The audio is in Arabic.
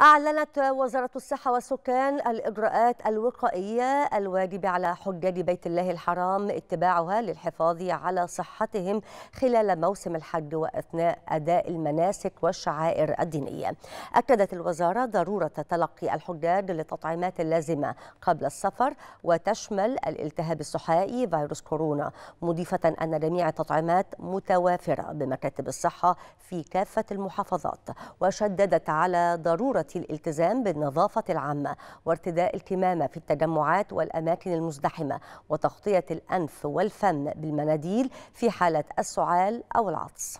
أعلنت وزارة الصحة والسكان الإجراءات الوقائية الواجب على حجاج بيت الله الحرام اتباعها للحفاظ على صحتهم خلال موسم الحج وأثناء أداء المناسك والشعائر الدينية. أكدت الوزارة ضرورة تلقي الحجاج للتطعيمات اللازمة قبل السفر وتشمل الالتهاب السحائي فيروس كورونا مضيفة أن جميع التطعيمات متوافرة بمكاتب الصحة في كافة المحافظات. وشددت على ضرورة الالتزام بالنظافة العامة وارتداء الكمامة في التجمعات والأماكن المزدحمة وتغطية الأنف والفم بالمناديل في حالة السعال أو العطس.